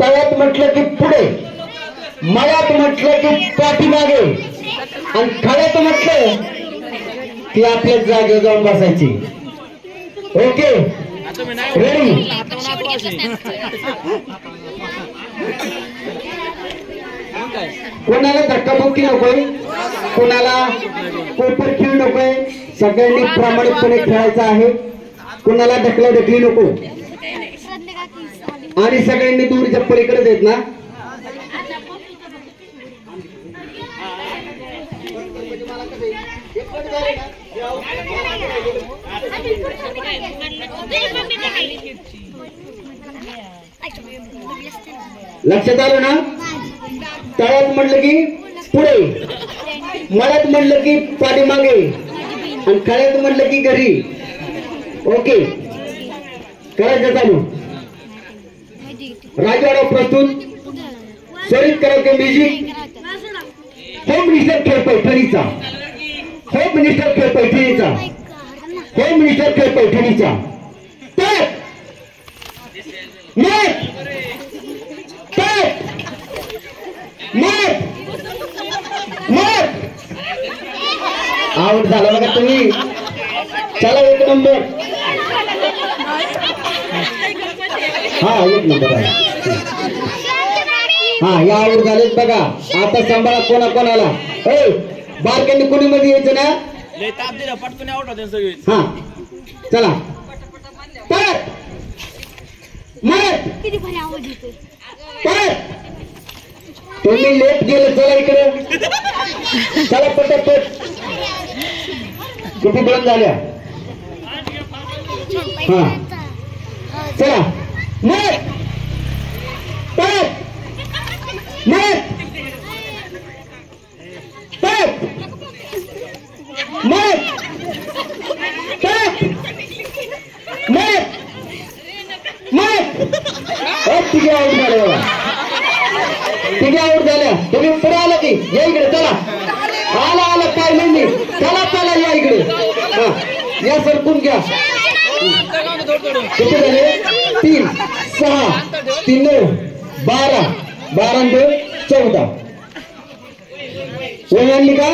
तळ्यात म्हटलं की पुढे. मळ्यात म्हटलं की पाठीमागे. आणि खळ्यात म्हटलं की आपल्या जागे जाऊन बसायची. ओके? रेडी कोणाला धक्काबुक्की नकोय कोणाला पेपर खेळ नकोय सगळ्यांनी प्रामाणिकपणे खेळायचं आहे. कोणाला ढकला ढकली नको. आणि सगळ्यांनी दूरच्या पलीकडे देत ना? लक्षात आलं ना? तळात म्हटलं की पुढे मळ्यात म्हटलं की पाठीमागे आणि खळ्यात म्हटलं की घरी. ओके. करायचं चालू. राजवाडा प्रस्तुत स्वरित करायचे म्युझिक होम मिनिस्टर खेळ पैठणीचा. होम मिनिस्टर खेळ पैठणीचा. होम मिनिस्टर खेळ पैठणीचा. तर मत तर मत मत आउट झाला बघा तुम्ही. चला एक नंबर हा एक नंबर आहे हा या आउट झालेत बघा. आता सांभाळा कोणा कोणाला. ए बारक्यांनी कोणी मध्ये यायचं ना? ताप दिला पटकन आउट होते सगळे. हा. चला. परत. मत किती भारी आवाज येतोय. परत. तुम्ही लेट गेले चला इकडे. चला पटपट किती बंद झाल्या? हा. चला. मत परत मत परत मत परत मत मत तिघे आउट झाले बघा तिघे आउट झाल्या तुम्ही पुढे आला की या इकडे चला आला आला काय नाही चला चला या इकडे हा या सरकून घ्या किती झाले तीन सहा तीन नऊ बारा बारा दोन चौदा वही आणली का